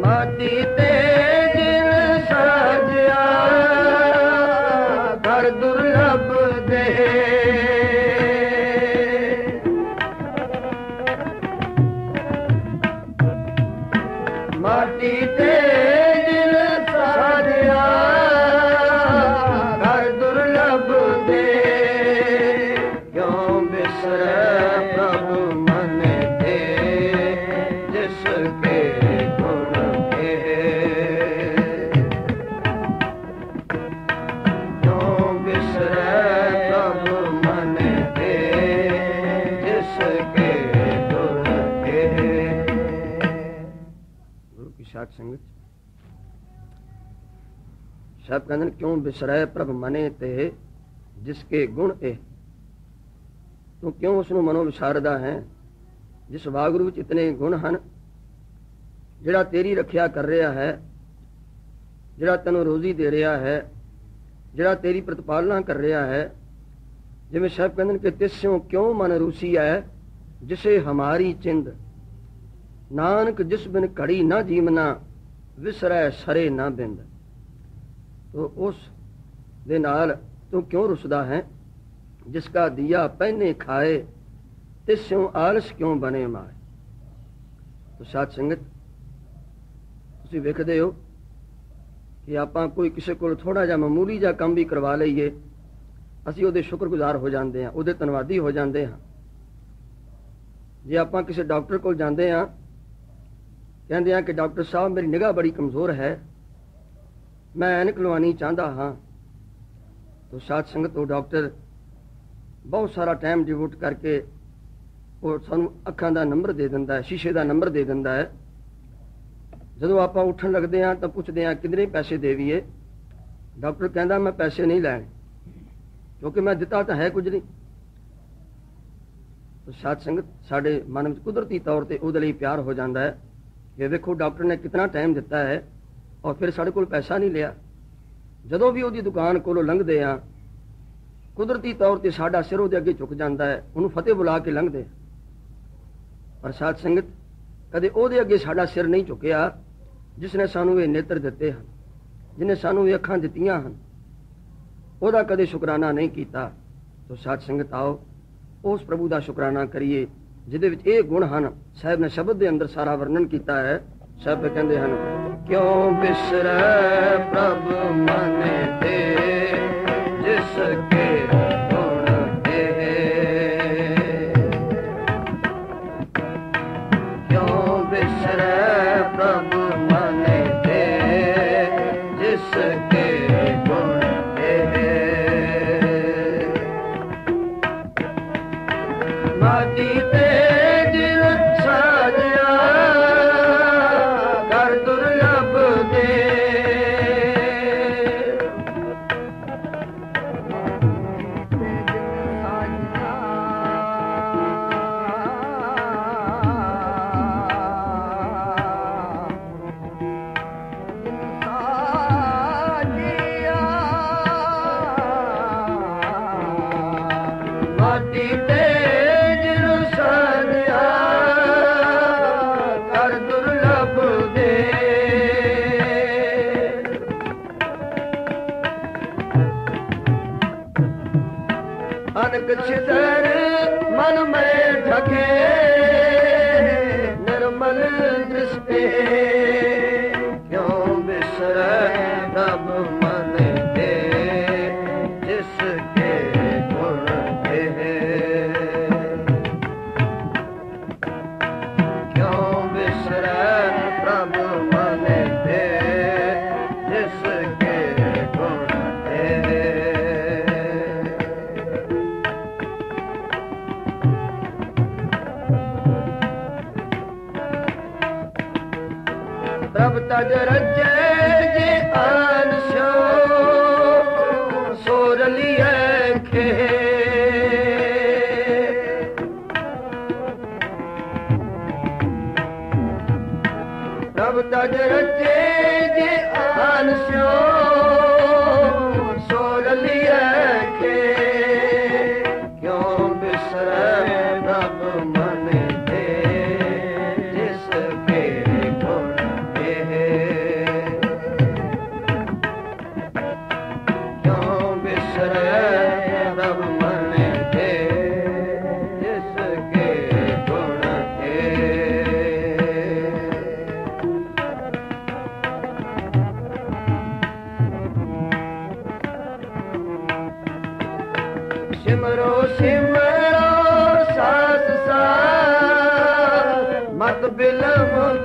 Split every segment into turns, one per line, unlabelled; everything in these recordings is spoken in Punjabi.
ਮਾਟੀ ਤੇ ਜਿਨ ਸਾਜਿਆ ਘਰ ਦੁਰਲਭ ਦੇ। ਕਹਿੰਦੇ ਕਿਉਂ ਬਿਸਰੈ ਪ੍ਰਭ ਮਨੇ ਤੇ ਜਿਸ ਕੇ ਗੁਣ ਇਹ? ਤੂੰ ਕਿਉਂ ਉਸ ਨੂੰ ਮਨੋਂ ਵਿਸਾਰਦਾ ਹੈ? ਜਿਸ ਵਾਗਰੂ ਵਿੱਚ ਇਤਨੇ ਗੁਣ ਹਨ, ਜਿਹੜਾ ਤੇਰੀ ਰੱਖਿਆ ਕਰ ਰਿਹਾ ਹੈ, ਜਿਹੜਾ ਤੈਨੂੰ ਰੋਜ਼ੀ ਦੇ ਰਿਹਾ ਹੈ, ਜਿਹੜਾ ਤੇਰੀ ਪ੍ਰਤਪਾਲਨਾ ਕਰ ਰਿਹਾ ਹੈ, ਜਿਵੇਂ ਸਾਹਿਬ ਕਹਿੰਦੇ ਨੇ ਕਿ ਤਿਸਿਓ ਕਿਉਂ ਮਨ ਰੂਸੀ ਹੈ ਜਿਸੇ ਹਮਾਰੀ ਚਿੰਦ? ਨਾਨਕ ਜਿਸ ਬਿਨ ਘੜੀ ਨਾ ਜੀਵਨਾ, ਵਿਸਰੈ ਸਰੇ ਨਾ ਬਿੰਦ। ਉਸ ਦੇ ਨਾਲ ਤੂੰ ਕਿਉਂ ਰੁਸਦਾ ਹੈ? ਜਿਸ ਕਾ ਦਿਆ ਪਹਿਨੇ ਖਾਏ ਤਿਸਿਓ ਆਲਸ ਕਿਉਂ ਬਨੇ ਮਾਏ? ਤੋ ਸਾਧ ਸੰਗਤ, ਤੁਸੀਂ ਵੇਖਦੇ ਹੋ ਕਿ ਆਪਾਂ ਕੋਈ ਕਿਸੇ ਕੋਲ ਥੋੜਾ ਜਿਹਾ ਮਾਮੂਲੀ ਜਿਹਾ ਕੰਮ ਵੀ ਕਰਵਾ ਲਈਏ, ਅਸੀਂ ਉਹਦੇ ਸ਼ੁਕਰਗੁਜ਼ਾਰ ਹੋ ਜਾਂਦੇ ਹਾਂ, ਉਹਦੇ ਧੰਨਵਾਦੀ ਹੋ ਜਾਂਦੇ ਹਾਂ। ਜੇ ਆਪਾਂ ਕਿਸੇ ਡਾਕਟਰ ਕੋਲ ਜਾਂਦੇ ਹਾਂ, ਕਹਿੰਦੇ ਆ ਕਿ ਡਾਕਟਰ ਸਾਹਿਬ, ਮੇਰੀ ਨਿਗਾਹ ਬੜੀ ਕਮਜ਼ੋਰ ਹੈ ਮੈਂ ਐਨਕ ਲਵਾਉਣੀ ਚਾਹੁੰਦਾ ਹਾਂ। ਤੋ ਸਾਧ ਸੰਗਤ ਉਹ ਡਾਕਟਰ ਬਹੁਤ ਸਾਰਾ ਟਾਈਮ ਡਿਵੋਟ ਕਰਕੇ ਉਹ ਸਾਨੂੰ ਅੱਖਾਂ ਦਾ ਨੰਬਰ ਦੇ ਦਿੰਦਾ ਹੈ, ਸ਼ੀਸ਼ੇ ਦਾ ਨੰਬਰ ਦੇ ਦਿੰਦਾ ਹੈ। ਜਦੋਂ ਆਪਾਂ ਉੱਠਣ ਲੱਗਦੇ ਹਾਂ ਤਾਂ ਪੁੱਛਦੇ ਹਾਂ ਕਿੰਨੇ ਪੈਸੇ ਦੇਵੀਏ ਡਾਕਟਰ ਕਹਿੰਦਾ, ਮੈਂ ਪੈਸੇ ਨਹੀਂ ਲੈਣੇ। ਕਿਉਂਕਿ ਮੈਂ ਦਿੱਤਾ ਤਾਂ ਹੈ ਕੁਝ ਨਹੀਂ। ਤਾਂ ਸਾਧ ਸੰਗਤ ਸਾਡੇ ਮਨ ਵਿੱਚ ਕੁਦਰਤੀ ਤੌਰ ਤੇ ਉਹਦੇ ਲਈ ਪਿਆਰ ਹੋ ਜਾਂਦਾ ਹੈ ਕਿ ਵੇਖੋ, ਡਾਕਟਰ ਨੇ ਕਿੰਨਾ ਟਾਈਮ ਦਿੱਤਾ ਹੈ। ਔਰ ਫਿਰ ਸਾਡੇ ਕੋਲ ਪੈਸਾ ਨਹੀਂ ਲਿਆ। ਜਦੋਂ ਵੀ ਉਹਦੀ ਦੁਕਾਨ ਕੋਲੋਂ ਲੰਘਦੇ ਆ ਕੁਦਰਤੀ ਤੌਰ ਤੇ ਸਾਡਾ ਸਿਰ ਉਹਦੇ ਅੱਗੇ ਝੁਕ ਜਾਂਦਾ ਹੈ, ਉਹਨੂੰ ਫਤਿਹ ਬੁਲਾ ਕੇ ਲੰਘਦੇ ਪਰ ਸਾਧ ਸੰਗਤ, ਕਦੇ ਉਹਦੇ ਅੱਗੇ ਸਾਡਾ ਸਿਰ ਨਹੀਂ ਝੁਕਿਆ, ਜਿਸ ਨੇ ਸਾਨੂੰ ਇਹ ਨੇਤਰ ਦਿੱਤੇ ਹਨ, ਜਿਨੇ ਸਾਨੂੰ ਇਹ ਅੱਖਾਂ ਦਿੱਤੀਆਂ ਹਨ। ਉਹਦਾ ਕਦੇ ਸ਼ੁਕਰਾਨਾ ਨਹੀਂ ਕੀਤਾ। ਤੋ ਸਾਧ ਸੰਗਤ ਆਓ, ਉਸ ਪ੍ਰਭੂ ਦਾ ਸ਼ੁਕਰਾਨਾ ਕਰੀਏ, ਜਿਹਦੇ ਵਿੱਚ ਇਹ ਗੁਣ ਹਨ, ਸਾਹਿਬ ਨੇ ਸ਼ਬਦ ਦੇ ਅੰਦਰ ਸਾਰਾ ਵਰਣਨ ਕੀਤਾ ਹੈ ਸਭ ਕਹਿੰਦੇ ਹਨ, ਕਿਉਂ ਬਿਸਰੈ ਪ੍ਰਭ ਮਨ ਤੇ, ਜਿਸ ਕੇ ਗੁਣ ਤੇ ਕਿਉਂ ਬਿਸਰੈ ਪ੍ਰਭ ਮਨ ਤੇ, ਜਿਸ ਕੇ ਗੁਣ ਤੇ ਮਾਟੀ ter. ਤਦ ਤਜ ਜੇ ਅਨਸੋ ਸਾਸ ਮਤ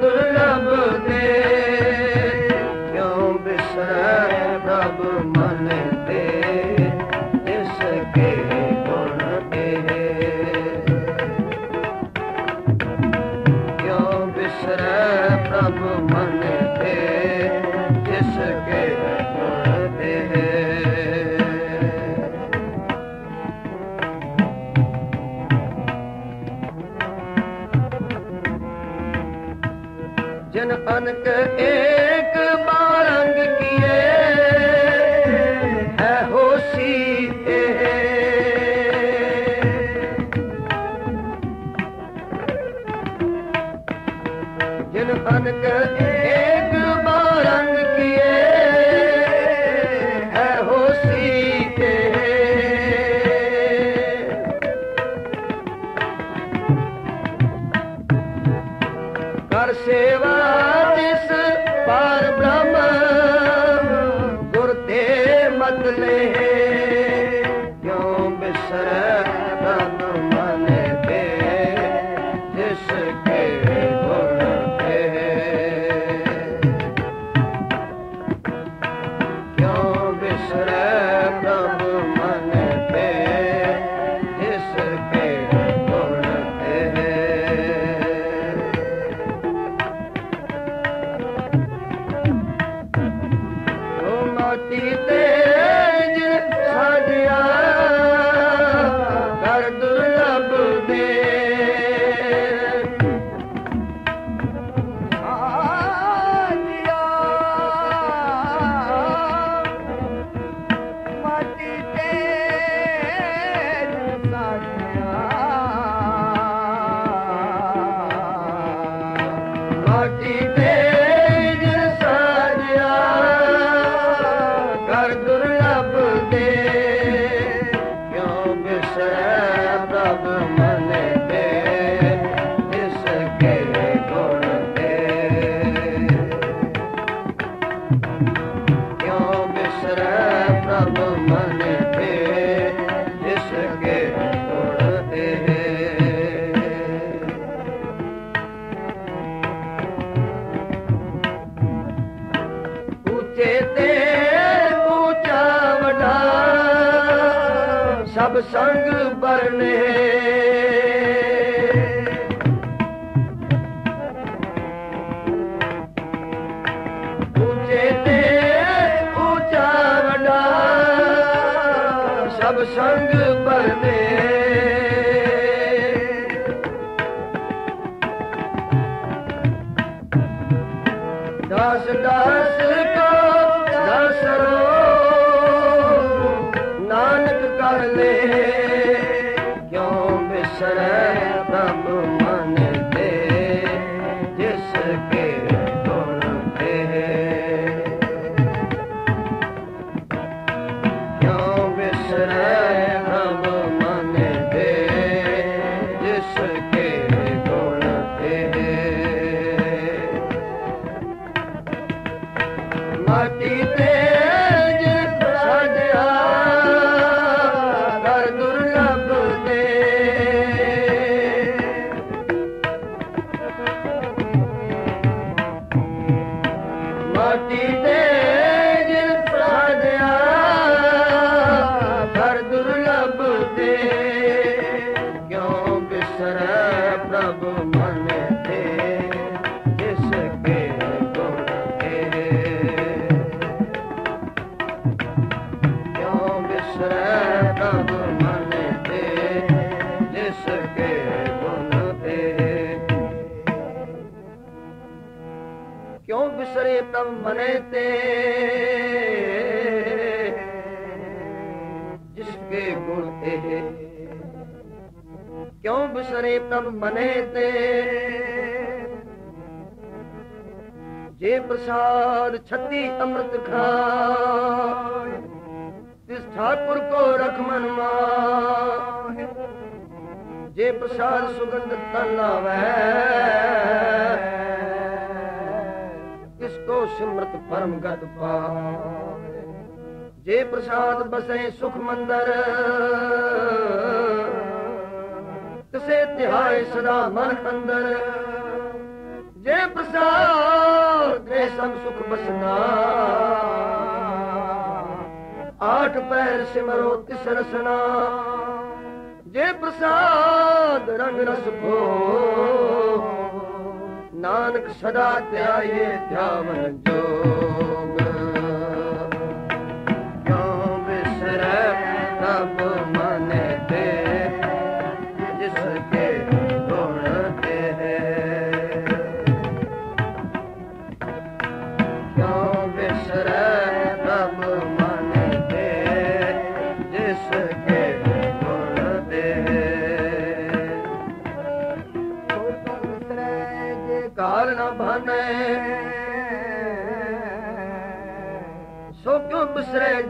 ਕਰ ਜਨ ਅਨਕ ਏਕ ਪ੍ਰਭ ਸਭ ਸੰਗ ਬਰਨੇ ਉੱਚੇ ਤੇ ਸੰਗ ਬਰਨੇ ਦਸ ਦਸ ਜਿਸ ਮਨੇ ਤੇ ਜਿਸ ਕੇ ਗੁਣ ਇਹ ਕਿਉਂ ਬਿਸਰੇ ਪ੍ਰਭ ਮਨੇ ਤੇ ਜੇ ਪ੍ਰਸਾਦ ਛੱਤੀ ਅੰਮ੍ਰਿਤ ਖਾਏ ਤਿਸ ਠਾਕੁਰ ਕੋ ਰਖ ਮਨ ਮਾਹਿ ਜੇ ਪ੍ਰਸਾਦ ਕੋ ਪਰਮ ਗਤ ਪਾਵੇ। ਜੇ ਪ੍ਰਸਾਦ ਬਸੇ ਸੁਖ ਮੰਦਰ, ਤਿਸੇ ਧਿਆਏ ਸਦਾ ਮਨ ਅੰਦਰ। ਜੇ ਪ੍ਰਸਾਦ ਗ੍ਰਹਿ ਸੰਗ ਸੁਖ ਬਸਨਾ ਆਠ ਪੈਰ ਸਿਮਰੋ ਤਿਸ ਰਸਨਾ। ਜੇ ਪ੍ਰਸਾਦ ਰੰਗ ਰਸ ਭੋ नानक सदा द्याये द्यावरण जो